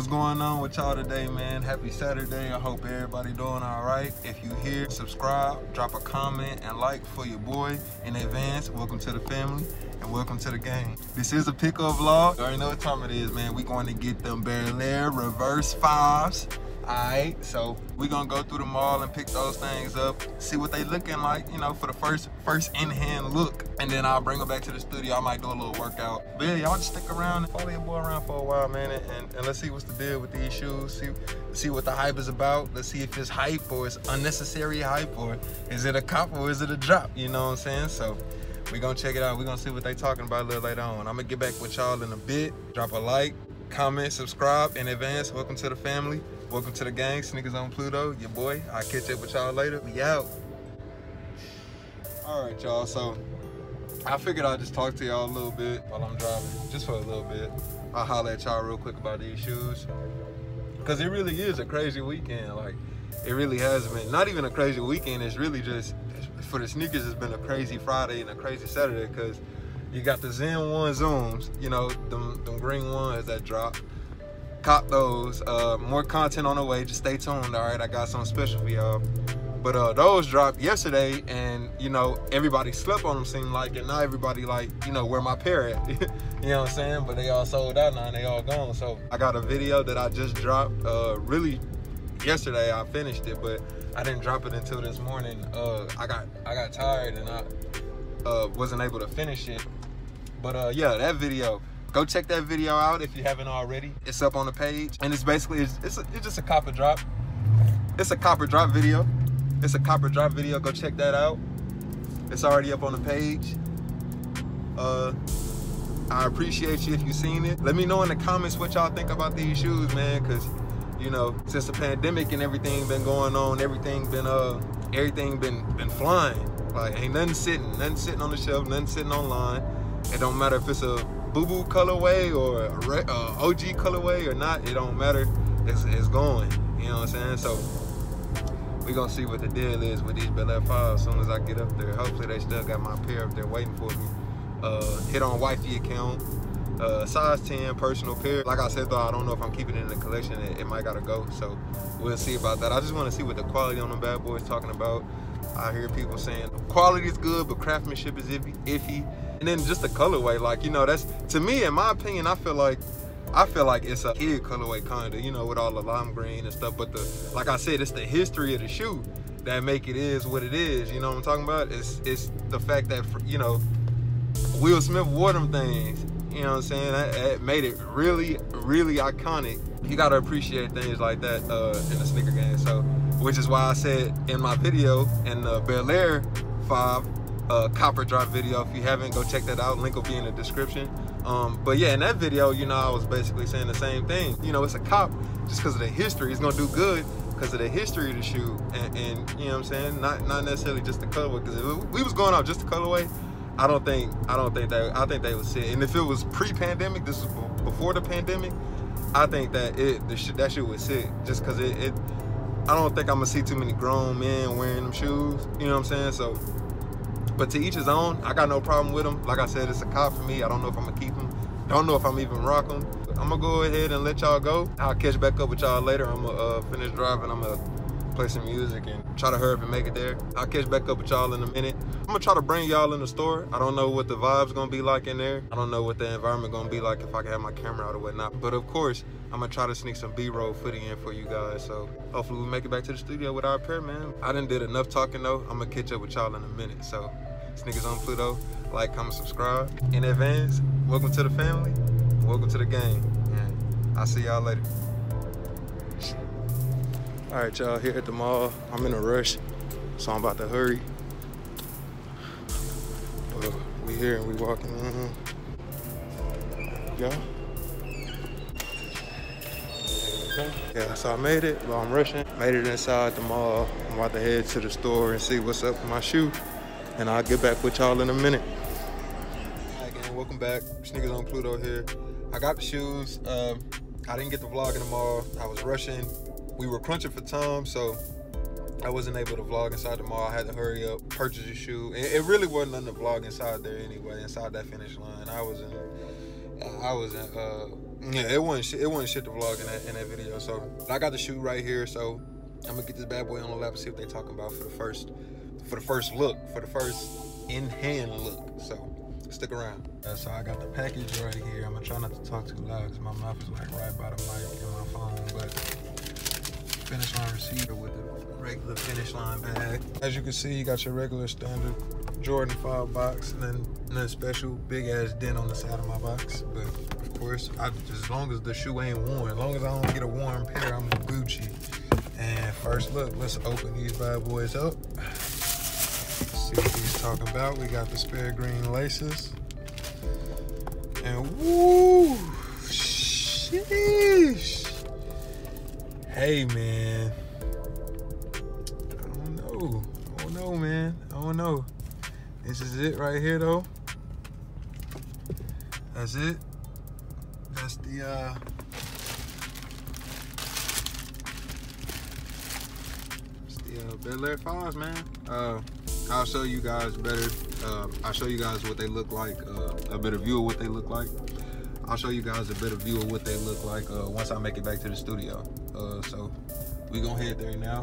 What's going on with y'all today, man? Happy Saturday. I hope everybody doing all right. If you here, subscribe, drop a comment, and like for your boy in advance. Welcome to the family and welcome to the game. This is a pickup vlog. You already know what time it is, man. We going to get them Bel Air reverse fives. Alright, so we gonna go through the mall and pick those things up, see what they looking like, you know, for the first first in-hand look. And then I'll bring them back to the studio. I might do a little workout. But yeah, y'all just stick around and follow your boy around for a while, man. And, and, let's see what's the deal with these shoes. See, see what the hype is about. Let's see if it's hype or it's unnecessary hype or is it a cop or is it a drop? You know what I'm saying? So we gonna check it out. we gonna see what they talking about a little later on. I'm gonna get back with y'all in a bit. Drop a like, comment, subscribe in advance. Welcome to the family. Welcome to the gang, Sneakers on Pluto, your boy. I'll catch up with y'all later. We out. All right, y'all, so I figured I'd just talk to y'all a little bit while I'm driving, just for a little bit. I'll holler at y'all real quick about these shoes. Cause it really is a crazy weekend. Like, it really has been. Not even a crazy weekend, it's really just, for the sneakers, it's been a crazy Friday and a crazy Saturday because you got the Zen 1 Zooms, you know, them, them green ones that drop cop those. Uh, more content on the way. Just stay tuned. All right, I got something special for y'all. But uh, those dropped yesterday, and you know everybody slept on them. Seemed like, and now everybody like, you know, where my pair at? you know what I'm saying? But they all sold out now, and they all gone. So I got a video that I just dropped. Uh, really, yesterday I finished it, but I didn't drop it until this morning. Uh, I got I got tired and I uh, wasn't able to finish it. But uh, yeah, that video Go check that video out if you haven't already. It's up on the page. And it's basically, it's, it's, a, it's just a cop or drop. It's a cop or drop video. It's a cop or drop video. Go check that out. It's already up on the page. Uh, I appreciate you if you've seen it. Let me know in the comments what y'all think about these shoes, man, because, you know, since the pandemic and everything been going on, everything been, uh, everything been, been flying. Like, ain't nothing sitting, nothing sitting on the shelf, nothing sitting online. It don't matter if it's a boo boo colorway or uh, OG colorway or not, it don't matter. It's, it's going. You know what I'm saying? So we gonna see what the deal is with these Bel Air 5 as soon as I get up there. Hopefully they still got my pair up there waiting for me. Uh, hit on wifey account. Uh, size 10 personal pair. Like I said though, I don't know if I'm keeping it in the collection. It, it might gotta go. So we'll see about that. I just wanna see what the quality on the bad boys talking about. I hear people saying quality is good, but craftsmanship is iffy. And then just the colorway like you know that's to me in my opinion i feel like i feel like it's a kid colorway kind of you know with all the lime green and stuff but the like i said it's the history of the shoe that make it is what it is you know what i'm talking about? It's it's the fact that you know will smith wore them things you know what i'm saying? That, that made it really really iconic. You got to appreciate things like that uh, in the sneaker game so which is why i said in my video in the bel air 5 uh, cop or drop video. If you haven't, go check that out. Link will be in the description. Um, but yeah, in that video, you know, I was basically saying the same thing. You know, it's a cop just because of the history. It's gonna do good because of the history of the shoe, and, and, you know what I'm saying. Not not necessarily just the colorway. Because if we was going off just the colorway, I don't think I don't think that I think they would sit. And if it was pre-pandemic, this was before the pandemic, I think that it the that shoe would sit just because it, it. I don't think I'm gonna see too many grown men wearing them shoes. You know what I'm saying? So but to each his own. I got no problem with them. Like I said, it's a cop for me. I don't know if I'm gonna keep them. Don't know if I'm even rock them. I'm gonna go ahead and let y'all go. I'll catch back up with y'all later. I'm gonna uh, finish driving. I'm gonna play some music and try to hurry up and make it there. I'll catch back up with y'all in a minute. I'm gonna try to bring y'all in the store. I don't know what the vibe's gonna be like in there. I don't know what the environment gonna be like if I can have my camera out or whatnot. But of course, I'm gonna try to sneak some B-roll footage in for you guys. So hopefully we make it back to the studio with our pair, man. I didn't did enough talking though. I'm gonna catch up with y'all in a minute. So Sneakers on Pluto. Like, comment, subscribe. In advance, welcome to the family. Welcome to the game. And I'll see y'all later. All right, y'all, here at the mall. I'm in a rush, so I'm about to hurry. Well, we here and we walking. Uh -huh. Yeah. Yeah, so I made it, but I'm rushing. Made it inside the mall. I'm about to head to the store and see what's up with my shoe and I'll get back with y'all in a minute. Hi again, welcome back. Sneakers on Pluto here. I got the shoes. Um, I didn't get the vlog in the mall. I was rushing. We were crunching for time, so I wasn't able to vlog inside the mall. I had to hurry up, purchase a shoe. It, it really wasn't nothing to vlog inside there anyway, inside that finish line. I was in, I was in uh, Yeah, it wasn't. It wasn't shit to vlog in that in that video. So I got the shoe right here. So I'm gonna get this bad boy on the lap and see what they talking about for the first for the first look, for the first in hand look. So stick around. Uh, so I got the package right here. I'm gonna try not to talk too loud because my mouth is like right by the mic and my phone. But finish line receiver with the regular finish line bag. As you can see, you got your regular standard Jordan 5 box and then nothing special, big ass dent on the side of my box. But of course, I, as long as the shoe ain't worn, as long as I don't get a warm pair, I'm Gucci. And first look, let's open these bad boys up. See what he's talking about. We got the spare green laces. And woo, sheesh. Hey man. I don't know. I don't know, man. I don't know. This is it right here though. That's it. That's the uh it's the uh, Bel Air Fives, man. Uh I'll show you guys better. Uh, I'll show you guys what they look like, uh, a better view of what they look like. I'll show you guys a better view of what they look like uh, once I make it back to the studio. Uh, so we gonna head there now.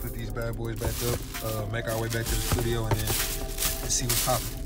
Put these bad boys back up, uh, make our way back to the studio, and then see what's popping.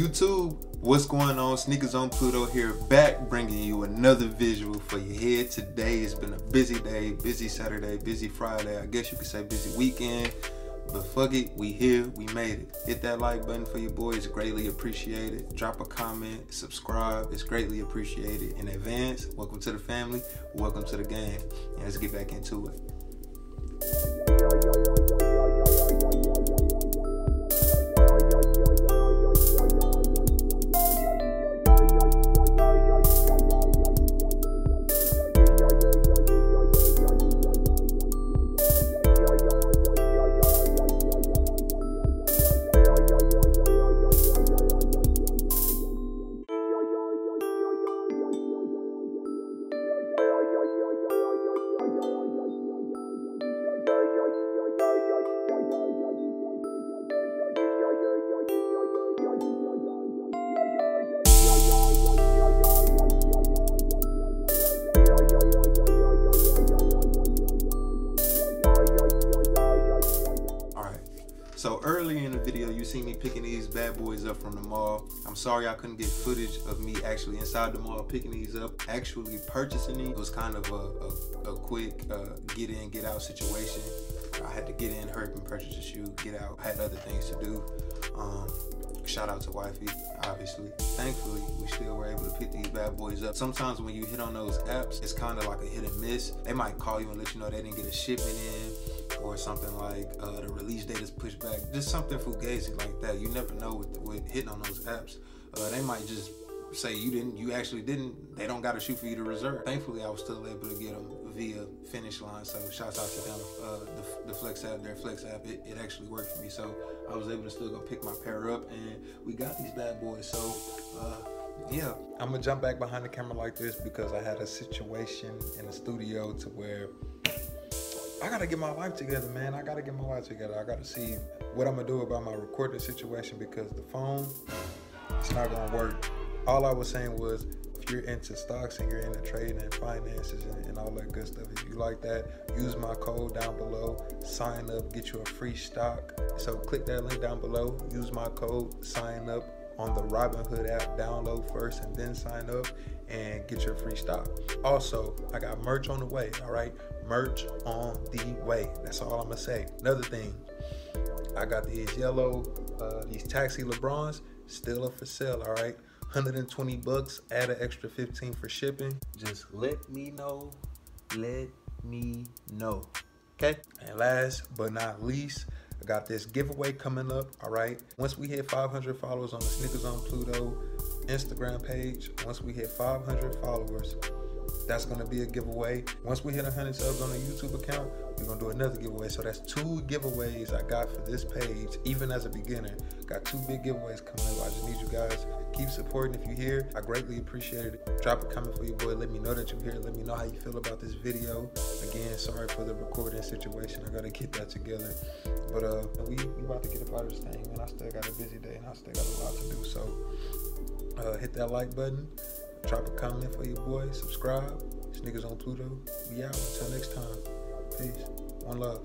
YouTube, what's going on? Sneakers on Pluto here, back bringing you another visual for your head. Today has been a busy day, busy Saturday, busy Friday. I guess you could say busy weekend, but fuck it, we here, we made it. Hit that like button for your boy, it's greatly appreciated. Drop a comment, subscribe, it's greatly appreciated. In advance, welcome to the family, welcome to the game. And let's get back into it. So early in the video, you see me picking these bad boys up from the mall. I'm sorry I couldn't get footage of me actually inside the mall picking these up. Actually purchasing these it was kind of a, a, a quick uh, get in, get out situation. I had to get in, hurry and purchase a shoe, get out. I had other things to do. Um, shout out to wifey, obviously. Thankfully, we still were able to pick these bad boys up. Sometimes when you hit on those apps, it's kind of like a hit and miss. They might call you and let you know they didn't get a shipment in or something like uh, the release date is pushed back. Just something fugazi like that. You never know with, with hitting on those apps. Uh, they might just say you didn't, you actually didn't. They don't got a shoe for you to reserve. Thankfully, I was still able to get them via Finish Line. So shouts out to them. Uh, the, the Flex app, their Flex app, it, it actually worked for me. So I was able to still go pick my pair up, and we got these bad boys. So. Uh, yeah, I'm gonna jump back behind the camera like this because I had a situation in the studio to where I gotta get my life together, man. I gotta get my life together. I gotta see what I'm gonna do about my recording situation because the phone, it's not gonna work. All I was saying was, if you're into stocks and you're into trading and finances and, and all that good stuff, if you like that, use my code down below. Sign up, get you a free stock. So click that link down below. Use my code, sign up on the Robinhood app. Download first and then sign up and get your free stock. Also, I got merch on the way. All right merch on the way. That's all I'm gonna say. Another thing, I got these yellow, uh, these taxi LeBrons still up for sale. All right, 120 bucks. Add an extra 15 for shipping. Just let me know. Let me know. Okay. And last but not least, got this giveaway coming up. All right. Once we hit 500 followers on the Sneakers on Pluto Instagram page, once we hit 500 followers, that's gonna be a giveaway. Once we hit 100 subs on the YouTube account, we're gonna do another giveaway. So that's two giveaways I got for this page, even as a beginner. Got two big giveaways coming up. I just need you guys keep supporting if you're here. I greatly appreciate it. Drop a comment for your boy. Let me know that you're here. Let me know how you feel about this video. Again, sorry for the recording situation. I gotta get that together. But uh, we, we about to get up out of this thing, man. I still got a busy day and I still got a lot to do. So uh, hit that like button. Drop a comment for your boy. Subscribe. Sneakers on Pluto. We out. Until next time. Peace. One love.